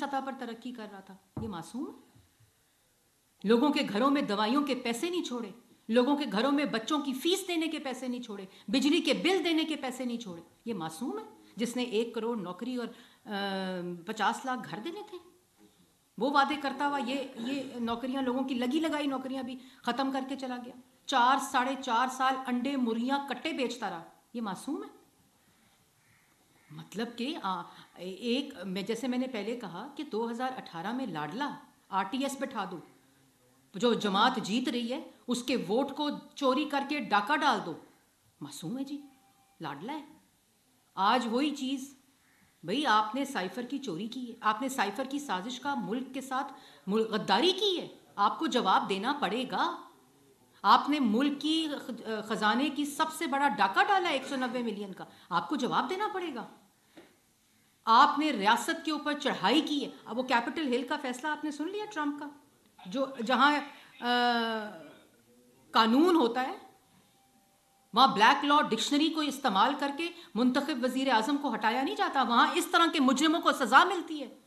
سطح پر ترقی کر رہا تھا۔ یہ معصوم ہے؟ لوگوں کے گھروں میں دوائیوں کے پیسے نہیں چھوڑے۔ لوگوں کے گھروں میں بچوں کی فیس دینے کے پیسے نہیں چھوڑے۔ بجلی کے بل دینے کے پیسے نہیں چھوڑے۔ یہ معصوم ہے؟ جس نے ایک کروڑ نوکری اور پچاس لاکھ گھر دینے تھے۔ وہ وعدے کرتا ہوا یہ یہ نوکریاں، لوگوں کی لگی لگائی نوکریاں بھی ختم کر کے چلا گیا۔ چار، ساڑھے چار سال انڈے مریاں کٹے بیچتا رہا۔ یہ معصوم ہے؟ مطلب کہ ایک، میں، جیسے میں نے پہلے کہا کہ دو ہزار اٹھارہ میں لاڈلا آر ٹی ایس بٹھا دو۔ جو جماعت جیت رہی ہے، اس کے ووٹ کو چوری کر کے ڈاکہ ڈال دو۔ معصوم ہے جی لاڈلا ہے۔ آج وہی چیز۔ بھئی، آپ نے سائفر کی چوری کی ہے۔ آپ نے سائفر کی سازش کا ملک کے ساتھ غداری کی ہے۔ آپ کو جواب دینا پڑے گا۔ آپ نے ملک کی خزانے کی سب سے بڑا ڈاکہ ڈالا ایک سو نوے ملین کا۔ آپ کو جواب دینا پڑے گا۔ آپ نے ریاست کے اوپر چڑھائی کی ہے۔ اب وہ کیپٹل ہل کا فیصلہ آپ نے سن لیا ٹرمپ کا۔ جو جہاں قانون ہوتا ہے، وہاں بلیک لا ڈکشنری کو استعمال کر کے منتخب وزیر اعظم کو ہٹایا نہیں جاتا، وہاں اس طرح کے مجرموں کو سزا ملتی ہے،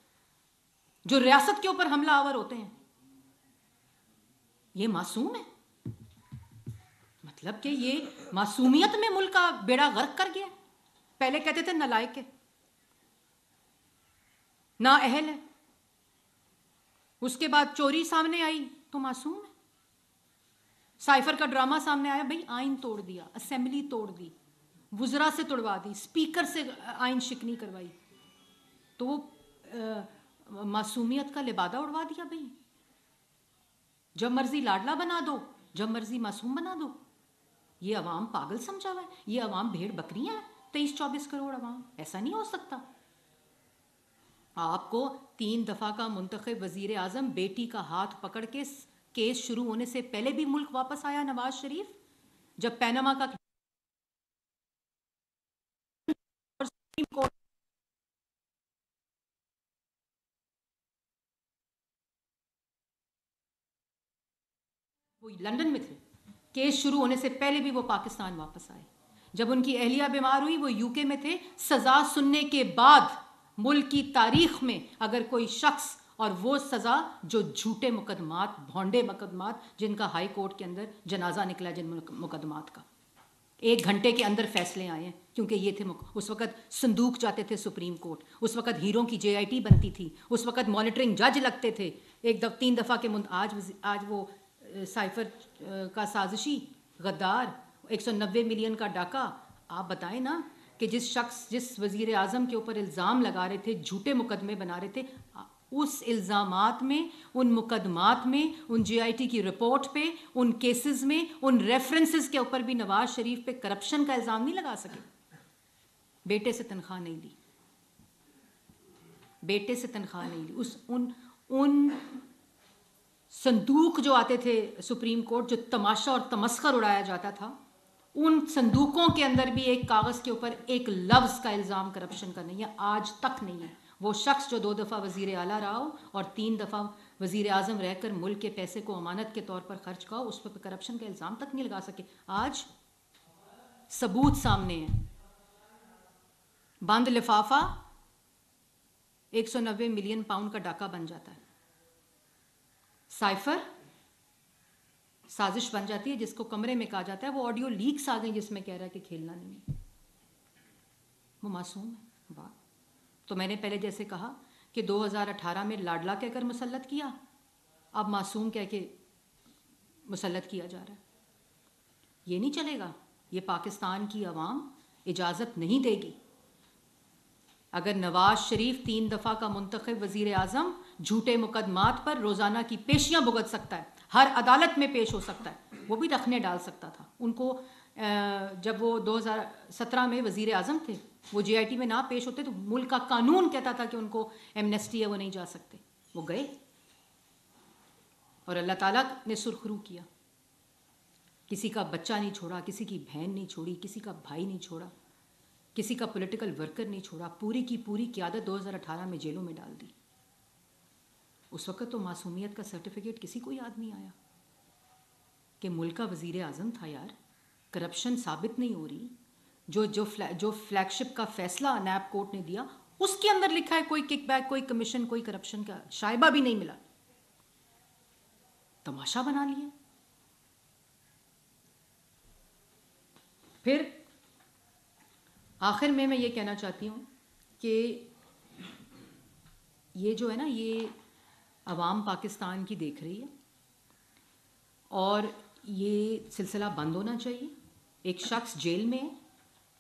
جو ریاست کے اوپر حملہ آور ہوتے ہیں۔ یہ معصوم ہے۔ مطلب کہ یہ معصومیت میں ملک کا بیڑا غرق کر گیا پہلے کہتے تھے نلائک ہے۔ نہ اہل ہے۔ اس کے بعد چوری سامنے آئی تو معصوم ہے۔ سائفر کا ڈرامہ سامنے آیا، بھائی آئین توڑ دیا، اسمبلی توڑ دی، وزرا سے توڑوا دی اسپیکر سے آئین شکنی کروائی۔ تو وہ معصومیت کا لبادہ اڑوا دیا بھائی۔ جب مرضی لاڈلا بنا دو، جب مرضی معصوم بنا دو۔ یہ عوام پاگل سمجھا ہوا ہے؟ یہ عوام بھیڑ بکریاں ہیں، تیئیس چوبیس کروڑ عوام۔ ایسا نہیں ہو سکتا۔ آپ کو تین دفعہ کا منتخب وزیر اعظم بیٹی کا ہاتھ پکڑ کے کیس شروع ہونے سے پہلے بھی ملک واپس آیا نواز شریف؟ جب پینما کا وہ لندن میں تھے۔ کیس شروع ہونے سے پہلے بھی وہ پاکستان واپس آئے۔ جب ان کی اہلیہ بیمار ہوئی، وہ یو کے میں تھے۔ سزا سننے کے بعد ملک کی تاریخ میں اگر کوئی شخص اور وہ سزا جو جھوٹے مقدمات، بھونڈے مقدمات، جن کا ہائی کورٹ کے اندر جنازہ نکلا جن مقدمات کا۔ ایک گھنٹے کے اندر فیصلے آئے ہیں، کیونکہ یہ تھے اس وقت صندوق جاتے تھے سپریم کورٹ۔ اس وقت ہیروں کی جے آئی ٹی بنتی تھی۔ اس وقت مانیٹرنگ جج لگتے تھے۔ ایک دف تین دفعہ کے مند آج آج وہ سائفر کا سازشی غدار، ایک سو نوے ملین کا ڈاکہ۔ آپ بتائیں نا کہ جس شخص، جس وزیر اعظم کے اوپر الزام لگا رہے تھے، جھوٹے مقدمے بنا رہے تھے، اس الزامات میں، ان مقدمات میں، ان جے آئی ٹی کی رپورٹ پہ، ان کیسز میں، ان ریفرنسز کے اوپر بھی نواز شریف پہ کرپشن کا الزام نہیں لگا سکے۔ بیٹے سے تنخواہ نہیں لی۔ بیٹے سے تنخواہ نہیں لی۔ اس، ان ان صندوق جو آتے تھے سپریم کورٹ، جو تماشا اور تمسخر اڑایا جاتا تھا، ان صندوقوں کے اندر بھی ایک کاغذ کے اوپر ایک لفظ کا الزام کرپشن کا نہیں ہے آج تک نہیں ہے۔ وہ شخص جو دو دفعہ وزیر اعلیٰ رہا ہو اور تین دفعہ وزیر اعظم رہ کر ملک کے پیسے کو امانت کے طور پر خرچ کا ہو اس پہ کرپشن کا الزام تک نہیں لگا سکے۔ آج ثبوت سامنے ہے۔ بند لفافہ ایک سو نوے ملین پاؤنڈ کا ڈاکہ بن جاتا ہے۔ سائفر، سازش بن جاتی ہے جس کو کمرے میں کہا جاتا ہے۔ وہ آڈیو لیکس آ گئی جس میں کہہ رہا ہے کہ کھیلنا نہیں وہ معصوم ہے۔ بات تو میں نے پہلے جیسے کہا کہ دو ہزار اٹھارہ میں لاڈلا کہہ کر مسلط کیا۔ اب معصوم کہہ کے مسلط کیا جا رہا ہے۔ یہ نہیں چلے گا۔ یہ پاکستان کی عوام اجازت نہیں دے گی۔ اگر نواز شریف تین دفعہ کا منتخب وزیر اعظم جھوٹے مقدمات پر روزانہ کی پیشیاں بھگت سکتا ہے، ہر عدالت میں پیش ہو سکتا ہے، وہ بھی رکھنے ڈال سکتا تھا۔ ان کو جب وہ دو ہزار سترہ میں وزیر اعظم تھے، وہ جے آئی ٹی میں نہ پیش ہوتے تو ملک کا قانون کہتا تھا کہ ان کو ایمنیسٹی ہے، وہ نہیں جا سکتے۔ وہ گئے اور اللہ تعالیٰ نے سرخرو کیا۔ کسی کا بچہ نہیں چھوڑا، کسی کی بہن نہیں چھوڑی، کسی کا بھائی نہیں چھوڑا۔ کسی کا پولیٹیکل ورکر نہیں چھوڑا، پوری کی پوری قیادت دو ہزار اٹھارہ میں جیلوں میں ڈال دی۔ اس وقت تو معصومیت کا سرٹیفکیٹ کسی کو یاد نہیں آیا۔ کہ ملک کا وزیر اعظم تھا یار کرپشن ثابت نہیں ہو رہی۔ جو جو جو فلیگ شپ کا فیصلہ نیب کورٹ نے دیا، اس کے اندر لکھا ہے کوئی کک بیک کوئی کمیشن کوئی کرپشن کا شائبہ بھی نہیں ملا۔ تماشا بنا لیا پھر آخر میں میں یہ کہنا چاہتی ہوں کہ یہ جو ہے نا یہ عوام پاکستان کی دیکھ رہی ہے اور یہ سلسلہ بند ہونا چاہیے۔ ایک شخص جیل میں ہے،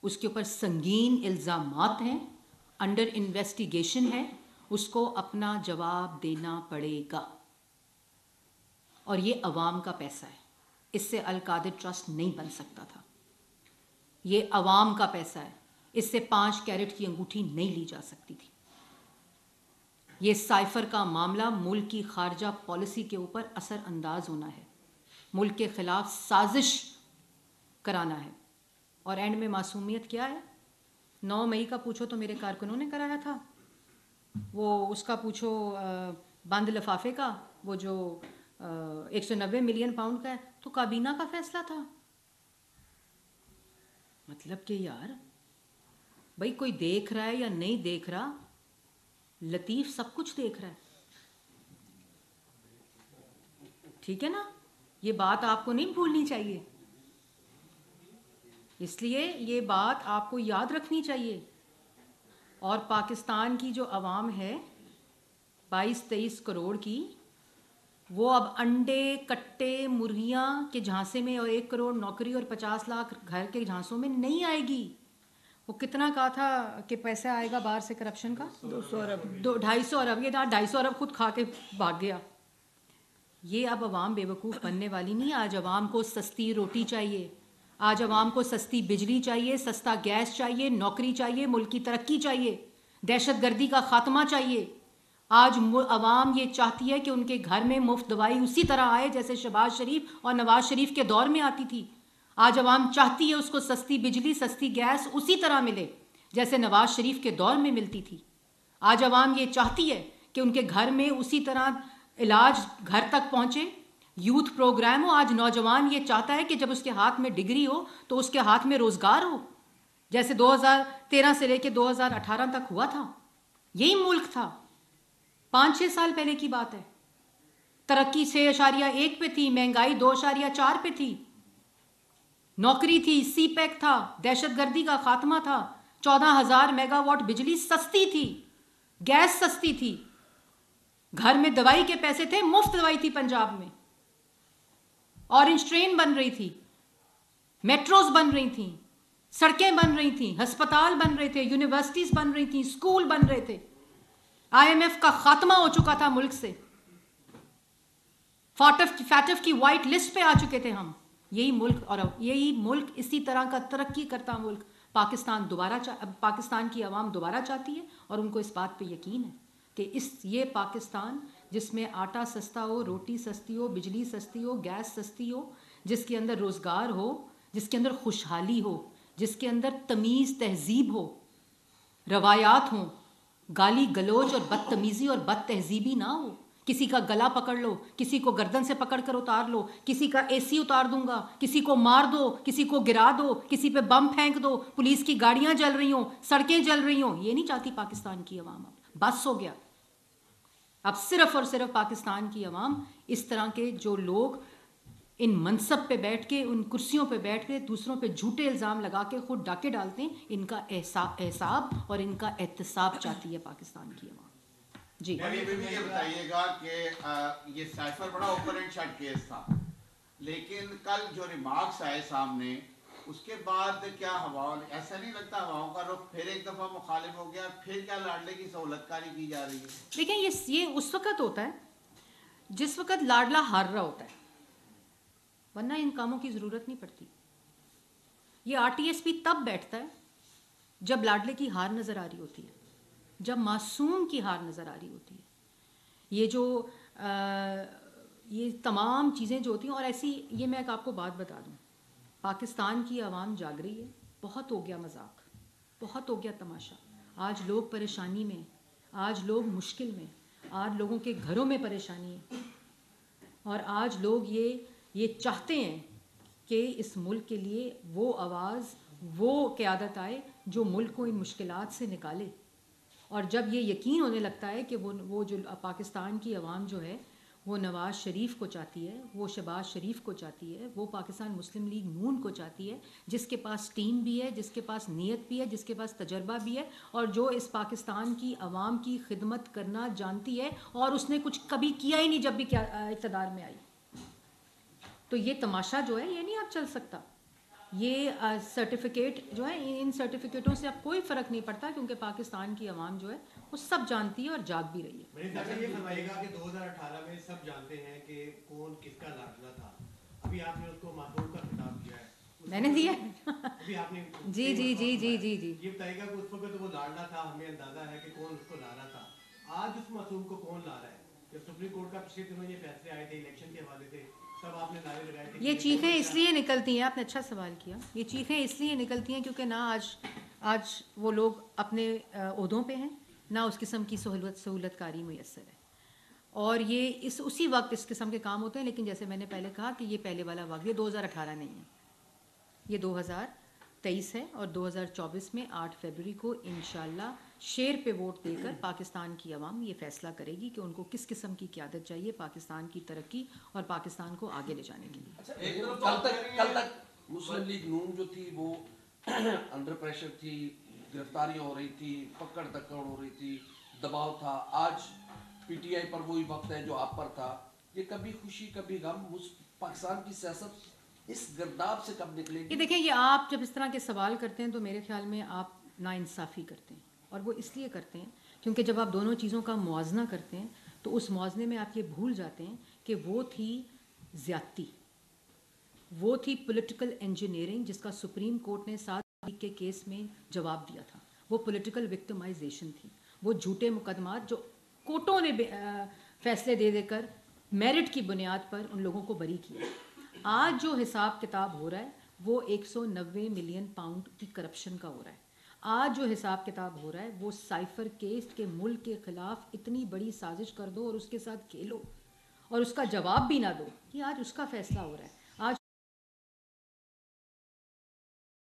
اس کے اوپر سنگین الزامات ہیں انڈر انویسٹیگیشن ہے، اس کو اپنا جواب دینا پڑے گا۔ اور یہ عوام کا پیسہ ہے۔ اس سے القادر ٹرسٹ نہیں بن سکتا تھا۔ یہ عوام کا پیسہ ہے۔ اس سے پانچ کیرٹ کی انگوٹھی نہیں لی جا سکتی تھی۔ یہ سائفر کا معاملہ ملک کی خارجہ پالیسی کے اوپر اثر انداز ہونا ہے۔ ملک کے خلاف سازش کرانا ہے۔ اور اینڈ میں معصومیت کیا ہے؟ نو مئی کا پوچھو تو میرے کارکنوں نے کرایا تھا۔ وہ اس کا پوچھو بند لفافے کا، وہ جو ایک سو نوے ملین پاؤنڈ کا ہے، تو کابینہ کا فیصلہ تھا۔ مطلب کہ یار بھائی کوئی دیکھ رہا ہے یا نہیں دیکھ رہا؟ لطیف سب کچھ دیکھ رہا ہے۔ ٹھیک ہے نا؟ یہ بات آپ کو نہیں بھولنی چاہیے۔ اس لیے یہ بات آپ کو یاد رکھنی چاہیے۔ اور پاکستان کی جو عوام ہے، بائیس تیئیس کروڑ کی، وہ اب انڈے، کٹے، مرغیاں کے جھانسے میں اور ایک کروڑ نوکری اور پچاس لاکھ گھر کے جھانسوں میں نہیں آئے گی۔ وہ کتنا کہا تھا کہ پیسہ آئے گا باہر سے کرپشن کا؟ دو سو ارب۔ دو ڈھائی سو ارب یہ تھا ڈھائی سو ارب خود کھا کے بھاگ گیا۔ یہ اب عوام بے وقوف بننے والی نہیں آج عوام کو سستی روٹی چاہیے۔ آج عوام کو سستی بجلی چاہیے سستا گیس چاہیے نوکری چاہیے ملک کی ترقی چاہیے۔ دہشت گردی کا خاتمہ چاہیے۔ آج عوام یہ چاہتی ہے کہ ان کے گھر میں مفت دوائی اسی طرح آئے جیسے شہباز شریف اور نواز شریف کے دور میں آتی تھی۔ آج عوام چاہتی ہے اس کو سستی بجلی، سستی گیس اسی طرح ملے، جیسے نواز شریف کے دور میں ملتی تھی۔ آج عوام یہ چاہتی ہے کہ ان کے گھر میں اسی طرح علاج گھر تک پہنچے۔ یوتھ پروگرام ہو، آج نوجوان یہ چاہتا ہے کہ جب اس کے ہاتھ میں ڈگری ہو تو اس کے ہاتھ میں روزگار ہو، جیسے دو ہزار تیرہ سے لے کے دو ہزار اٹھارہ تک ہوا تھا۔ یہی ملک تھا۔ پانچ چھ سال پہلے کی بات ہے۔ ترقی چھ اشاریہ ایک پہ تھی، مہنگائی دو اشاریہ چار پہ تھی۔ نوکری تھی، سی پیک تھا، دہشت گردی کا خاتمہ تھا۔ چودہ ہزار میگا واٹ بجلی سستی تھی، گیس سستی تھی۔ گھر میں دوائی کے پیسے تھے، مفت دوائی تھی پنجاب میں۔ اورنج ٹرین بن رہی تھی، میٹروز بن رہی تھیں، سڑکیں بن رہی تھیں، ہسپتال بن رہے تھے، یونیورسٹیز بن رہی تھیں، اسکول بن رہے تھے۔ آئی ایم ایف کا خاتمہ ہو چکا تھا ملک سے۔ فاٹف، فیٹف کی وائٹ لسٹ پہ آ چکے تھے ہم۔ یہی ملک اور یہی ملک اسی طرح کا ترقی کرتا ملک۔ پاکستان دوبارہ پاکستان کی عوام دوبارہ چاہتی ہے اور ان کو اس بات پہ یقین ہے کہ اس، یہ پاکستان جس میں آٹا سستا ہو، روٹی سستی ہو، بجلی سستی ہو، گیس سستی ہو، جس کے اندر روزگار ہو، جس کے اندر خوشحالی ہو، جس کے اندر تمیز تہذیب ہو، روایات ہوں، گالی گلوچ اور بدتمیزی اور بد تہذیبی نہ ہو کسی کا گلا پکڑ لو، کسی کو گردن سے پکڑ کر اتار لو، کسی کا اے سی اتار دوں گا، کسی کو مار دو، کسی کو گرا دو، کسی پہ بم پھینک دو، پولیس کی گاڑیاں جل رہی ہوں، سڑکیں جل رہی ہوں، یہ نہیں چاہتی پاکستان کی عوام اب۔ بس ہو گیا۔ اب صرف اور صرف پاکستان کی عوام اس طرح کے جو لوگ ان منصب پہ بیٹھ کے، ان کرسیوں پہ بیٹھ کے، دوسروں پہ جھوٹے الزام لگا کے خود ڈاکے ڈالتے ہیں، ان کا احساب اور ان کا احتساب چاہتی ہے پاکستان کی عوام۔ جی۔ یہ بتائیے گا کہ یہ سائفر بڑا اوپر اینڈ شٹ کیس تھا۔ لیکن کل جو ریمارکس آئے سامنے اس کے بعد کیا ہوا ایسا نہیں لگتا ہواؤں کا رخ پھر ایک دفعہ مخالف ہو گیا پھر کیا لاڈلے کی سہولت کاری کی جا رہی ہے؟ دیکھیں یہ یہ اس وقت ہوتا ہے جس وقت لاڈلا ہار رہا ہوتا ہے۔ ورنہ ان کاموں کی ضرورت نہیں پڑتی۔ یہ آر ٹی ایس پی تب بیٹھتا ہے جب لاڈلے کی ہار نظر آ رہی ہوتی ہے۔ جب معصوم کی ہار نظر آ رہی ہوتی ہے۔ یہ جو یہ تمام چیزیں جو ہوتی ہیں، اور ایسی، یہ میں ایک آپ کو بات بتا دوں۔ پاکستان کی عوام جاگ رہی ہے۔ بہت ہو گیا مذاق۔ بہت ہو گیا تماشا۔ آج لوگ پریشانی میں آج لوگ مشکل میں آج لوگوں کے گھروں میں پریشانی ہے۔ اور آج لوگ یہ یہ چاہتے ہیں کہ اس ملک کے لیے وہ آواز، وہ قیادت آئے جو ملک کو ان مشکلات سے نکالے۔ اور جب یہ یقین ہونے لگتا ہے کہ وہ وہ جو پاکستان کی عوام جو ہے، وہ نواز شریف کو چاہتی ہے، وہ شہباز شریف کو چاہتی ہے، وہ پاکستان مسلم لیگ نون کو چاہتی ہے، جس کے پاس ٹیم بھی ہے، جس کے پاس نیت بھی ہے، جس کے پاس تجربہ بھی ہے، اور جو اس پاکستان کی عوام کی خدمت کرنا جانتی ہے، اور اس نے کچھ کبھی کیا ہی نہیں جب بھی کیا اقتدار میں آئی۔ تو یہ تماشا جو ہے، یہ نہیں اب چل سکتا۔ یہ سرٹیفکیٹ جو ہے ان سرٹیفکیٹوں سے اب کوئی فرق نہیں پڑتا کیونکہ پاکستان کی عوام جو ہے وہ سب جانتی ہے اور جاگ بھی رہی ہے۔ دو ہزار اٹھارہ میں سب جانتے ہیں کہ کون کس کا لاڈلا تھا۔ ابھی آپ نے اس کو محبوب کا خطاب کیا ہے۔ میں نے دیا۔ ابھی آپ نے جی جی جی جی جی جی۔ یہ بتائیے گا کہ اس وقت وہ تھا ہمیں اندازہ ہے کہ کون اس کو لا رہا تھا۔ آج اس معصوم کو کون لا رہا ہے؟ جب سپریم کورٹ کا پچھلے دنوں یہ فیصلے آئے تھے الیکشن کے حوالے سے یہ چیخیں اس لیے نکلتی ہیں آپ نے اچھا سوال کیا۔ یہ چیخیں اس لیے نکلتی ہیں کیونکہ نہ آج آج وہ لوگ اپنے عہدوں پہ ہیں نہ اس قسم کی سہولت سہولت کاری میسر ہے۔ اور یہ اس اسی وقت اس قسم کے کام ہوتے ہیں لیکن جیسے میں نے پہلے کہا کہ یہ پہلے والا وقت یہ دو ہزار اٹھارہ نہیں ہے۔ یہ دو ہزار تیئیس ہے اور دو ہزار چوبیس میں آٹھ فیبری کو انشاءاللہ شیر پہ ووٹ دے کر پاکستان کی عوام یہ فیصلہ کرے گی کہ ان کو کس قسم کی قیادت چاہیے پاکستان کی ترقی اور پاکستان کو آگے لے جانے کے لیے۔ اچھا، کل تک کل تک مسلم لیگ نون جو تھی وہ انڈر پریشر تھی گرفتاریاں ہو رہی تھی پکڑ دکڑ ہو رہی تھی دباؤ تھا۔ آج پی ٹی آئی پر وہی وقت ہے جو آپ پر تھا۔ یہ کبھی خوشی کبھی غم پاکستان کی سیاست اس گرداب سے کب نکلے گی؟ یہ دیکھیں یہ آپ جب اس طرح کے سوال کرتے ہیں تو میرے خیال میں آپ نا انصافی کرتے ہیں۔ اور وہ اس لیے کرتے ہیں کیونکہ جب آپ دونوں چیزوں کا موازنہ کرتے ہیں تو اس موازنے میں آپ یہ بھول جاتے ہیں کہ وہ تھی زیادتی، وہ تھی پولیٹیکل انجینئرنگ جس کا سپریم کورٹ نے سات تاریخ کے کیس میں جواب دیا تھا۔ وہ پولیٹیکل وکٹمائزیشن تھی۔ وہ جھوٹے مقدمات جو کوٹوں نے فیصلے دے دے کر میرٹ کی بنیاد پر ان لوگوں کو بری کیا۔ آج جو حساب کتاب ہو رہا ہے وہ ایک سو نوے ملین پاؤنڈ کی کرپشن کا ہو رہا ہے۔ آج جو حساب کتاب ہو رہا ہے، وہ سائفر کیس کے ملک کے خلاف اتنی بڑی سازش کر دو اور اس کے ساتھ کھیلو اور اس کا جواب بھی نہ دو یہ آج اس کا فیصلہ ہو رہا ہے۔